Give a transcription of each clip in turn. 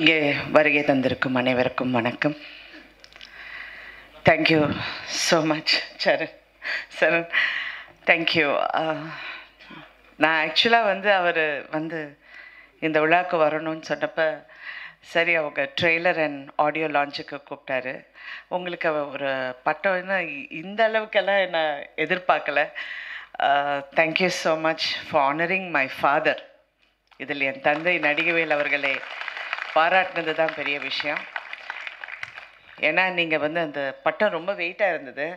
இங்கே வருகை தந்திருக்கும் அனைவருக்கும் வணக்கம். Thank you so much Charan. Charan thank you நான் ஆக்சுவலாக வந்து அவர் வந்து இந்த விழாவுக்கு வரணும்னு சொன்னப்போ சரி அவங்க ட்ரெய்லர் அண்ட் ஆடியோ லான்ச்சுக்கு கூப்பிட்டாரு. உங்களுக்கு அவ ஒரு பட்டம் என்ன இந்த அளவுக்கெல்லாம் நான் எதிர்பார்க்கல. Thank you so much for honouring my father இதில் என் தந்தை நடிகவேல் அவர்களை பாராட்டினது தான் பெரிய விஷயம். ஏன்னா நீங்கள் வந்து அந்த பட்டம் ரொம்ப வெயிட்டாக இருந்தது.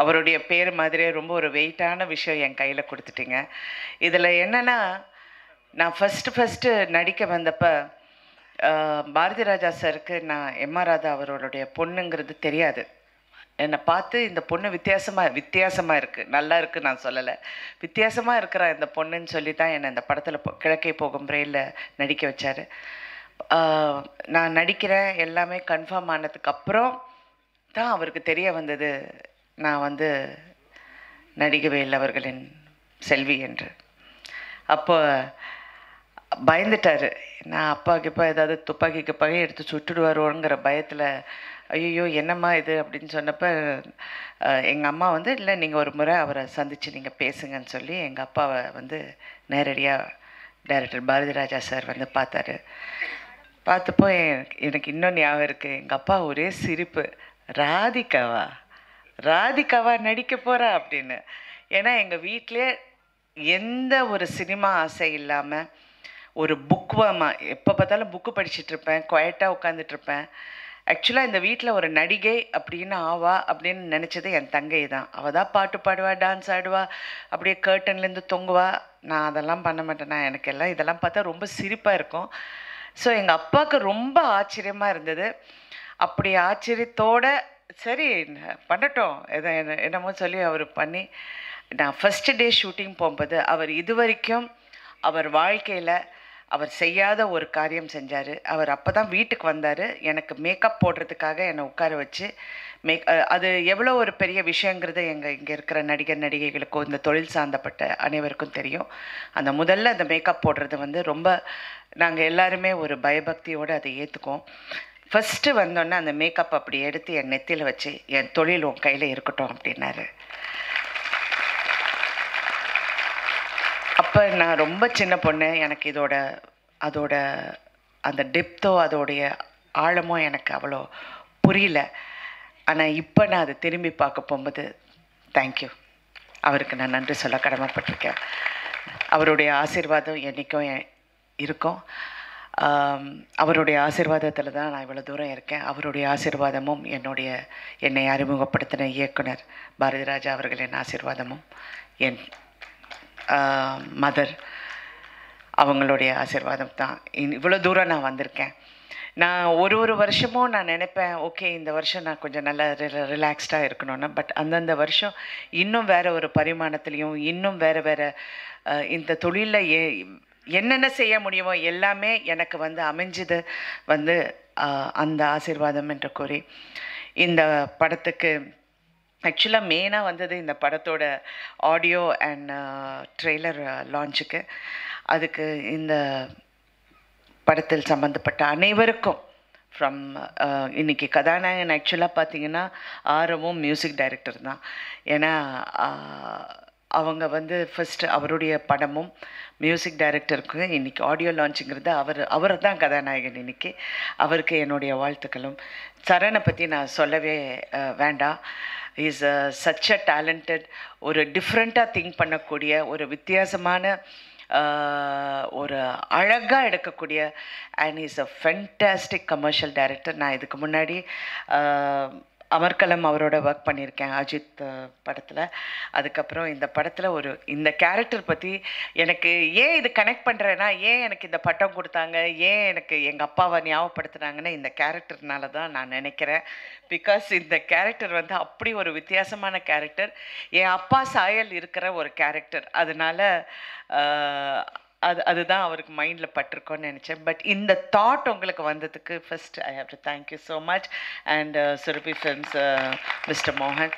அவருடைய பேர் மாதிரியே ரொம்ப ஒரு வெயிட்டான விஷயம் என் கையில் கொடுத்துட்டீங்க. இதில் என்னென்னா நான் ஃபஸ்ட்டு ஃபஸ்ட்டு நடிக்க வந்தப்போ பாரதி ராஜா சாருக்கு நான் எம்ஆர் ராதா அவர்களுடைய பொண்ணுங்கிறது தெரியாது. என்னை பார்த்து இந்த பொண்ணு வித்தியாசமாக வித்தியாசமாக இருக்குது நல்லா இருக்குது நான் சொல்லலை. வித்தியாசமாக இருக்கிற இந்த பொண்ணுன்னு சொல்லி தான் என்னை இந்த படத்தில் போ கிழக்கே போகும் பிரெயிலில் நடிக்க வச்சார். நான் நடிக்கிறேன். எல்லாமே கன்ஃபார்ம் ஆனதுக்கப்புறம் தான் அவருக்கு தெரிய வந்தது நான் வந்து நடிகவேல் அவர்களின் செல்வி என்று. அப்போ பயந்துட்டார். நான் அப்பாவுக்கு இப்போ ஏதாவது துப்பாக்கி கிப்பாக்கி எடுத்து சுட்டுடுவாரோங்கிற பயத்தில் ஐயோ என்னம்மா இது? அப்படின்னு சொன்னப்போ எங்கள் அம்மா வந்து இல்லை நீங்கள் ஒரு முறை அவரை சந்தித்து நீங்கள் பேசுங்கன்னு சொல்லி எங்கள் அப்பாவை வந்து நேரடியாக டைரக்டர் பாரதி ராஜா சார் வந்து பார்த்தாரு. பார்த்தப்போ எனக்கு இன்னும் ஞாபகம் இருக்குது எங்கள் அப்பா ஒரே சிரிப்பு. ராதிகாவா? ராதிகாவா நடிக்க போகிறா அப்படின்னு. ஏன்னா எங்கள் வீட்டிலே எந்த ஒரு சினிமா ஆசை இல்லாமல் ஒரு புக்வமாக எப்போ பார்த்தாலும் புக்கு படிச்சுட்ருப்பேன் குவைட்டாக உட்காந்துட்ருப்பேன் ஆக்சுவலாக இந்த வீட்டில் ஒரு நடிகை அப்படின்னு ஆவா அப்படின்னு நினச்சது என் தங்கை தான். அவள் தான் பாட்டு பாடுவா டான்ஸ் ஆடுவா அப்படியே கேர்டன்லேருந்து தொங்குவா. நான் அதெல்லாம் பண்ண மாட்டேன்? நான் எனக்கு எல்லாம் இதெல்லாம் பார்த்தா ரொம்ப சிரிப்பாக இருக்கும். ஸோ எங்கள் அப்பாவுக்கு ரொம்ப ஆச்சரியமாக இருந்தது. அப்படி ஆச்சரியத்தோட சரி பண்ணட்டும். எதை என்னமோ சொல்லி அவர் பண்ணி நான் ஃபஸ்ட்டு டே ஷூட்டிங் போகும்போது அவர் இது வரைக்கும் அவர் வாழ்க்கையில் அவர் செய்யாத ஒரு காரியம் செஞ்சார். அவர் அப்போ தான் வீட்டுக்கு வந்தார். எனக்கு மேக்கப் போடுறதுக்காக என்னை உட்கார வச்சு மேக் அது எவ்வளோ ஒரு பெரிய விஷயங்கிறது எங்கள் இங்கே இருக்கிற நடிகர் நடிகைகளுக்கும் இந்த தொழில் சார்ந்தப்பட்ட அனைவருக்கும் தெரியும். அந்த முதல்ல அந்த மேக்கப் போடுறது வந்து ரொம்ப நாங்கள் எல்லாருமே ஒரு பயபக்தியோடு அதை ஏற்றுக்குவோம் ஃபஸ்ட்டு வந்தோன்னே அந்த மேக்கப் அப்படி எடுத்து என் நெத்தியில் வச்சு என் தொழில் உன் கையில் இருக்கட்டும் அப்படின்னாரு. அப்போ நான் ரொம்ப சின்ன பொண்ணு. எனக்கு இதோட அதோட அந்த டெப்த்தோ அதோடைய ஆழமோ எனக்கு அவ்வளோ புரியல. ஆனால் இப்போ நான் அதை திரும்பி பார்க்க போகும்போது தேங்க்யூ அவருக்கு நான் நன்றி சொல்ல கடமைப்பட்டிருக்கேன். அவருடைய ஆசீர்வாதம் என்றைக்கும் இருக்கும். அவருடைய ஆசிர்வாதத்தில் தான் நான் இவ்வளோ தூரம் இருக்கேன். அவருடைய ஆசீர்வாதமும் என்னுடைய என்னை அறிமுகப்படுத்தின இயக்குனர் பாரதிராஜா அவர்களின் ஆசீர்வாதமும் என் மதர் அவங்களுடைய ஆசிர்வாதம் தான். இவ்வளோ தூரம் நான் வந்திருக்கேன். நான் ஒரு ஒரு வருஷமும் நான் நினைப்பேன் ஓகே இந்த வருஷம் நான் கொஞ்சம் நல்லா ரிலாக்ஸ்டாக இருக்கணும்னு. பட் அந்தந்த வருஷம் இன்னும் வேறு ஒரு பரிமாணத்துலேயும் இன்னும் வேறு வேறு இந்த தொழிலில் ஏ என்னென்ன செய்ய முடியுமோ எல்லாமே எனக்கு வந்து அமைஞ்சது வந்து அந்த ஆசிர்வாதம் என்று கூறி. இந்த படத்துக்கு ஆக்சுவலாக மெயினாக வந்தது இந்த படத்தோட ஆடியோ அண்ட் ட்ரெய்லர் லான்ச்சுக்கு அதுக்கு இந்த படத்தில் சம்மந்தப்பட்ட அனைவருக்கும் ஃப்ரம் uh, இன்றைக்கி கதாநாயகன் ஆக்சுவலாக பார்த்தீங்கன்னா ஆரவும் மியூசிக் டைரக்டர் தான். ஏன்னா uh, அவங்க வந்து ஃபஸ்ட்டு அவருடைய படமும் மியூசிக் டைரக்டருக்கு இன்றைக்கி ஆடியோ லான்ச்சுங்கிறது அவர் அவர் தான் கதாநாயகன் இன்றைக்கி அவருக்கு என்னுடைய வாழ்த்துக்களும். சரணை பற்றி நான் சொல்லவே uh, வேண்டாம். இஸ் சச் அ டேலண்டட் ஒரு டிஃப்ரெண்ட்டாக திங்க் பண்ணக்கூடிய ஒரு வித்தியாசமான ஒரு அழகாக எடுக்கக்கூடிய and is a fantastic commercial director நான் இதுக்கு முன்னாடி அமர்கலம் அவரோட ஒர்க் பண்ணியிருக்கேன் அஜித் படத்தில். அதுக்கப்புறம் இந்த படத்தில் ஒரு இந்த கேரக்டர் பற்றி எனக்கு ஏன் இது கனெக்ட் பண்ணுறேன்னா ஏன் எனக்கு இந்த பட்டம் கொடுத்தாங்க ஏன் எனக்கு எங்கள் அப்பாவை ஞாபகப்படுத்துனாங்கன்னு இந்த கேரக்டர்னால தான் நான் நினைக்கிறேன். பிகாஸ் இந்த கேரக்டர் வந்து அப்படி ஒரு வித்தியாசமான கேரக்டர் என் அப்பா சாயல் இருக்கிற ஒரு கேரக்டர் அதனால் அது அதுதான் அவருக்கு மைண்டில் பட்டிருக்கோன்னு நினச்சேன் பட் இந்த தாட் உங்களுக்கு வந்ததுக்கு first I have to thank you so much and Surabhi films mister மோகன்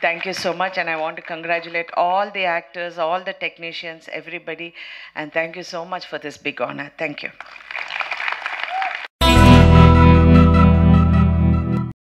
thank you so much and I want to congratulate all the actors all the technicians everybody and thank you so much for this big honour thank you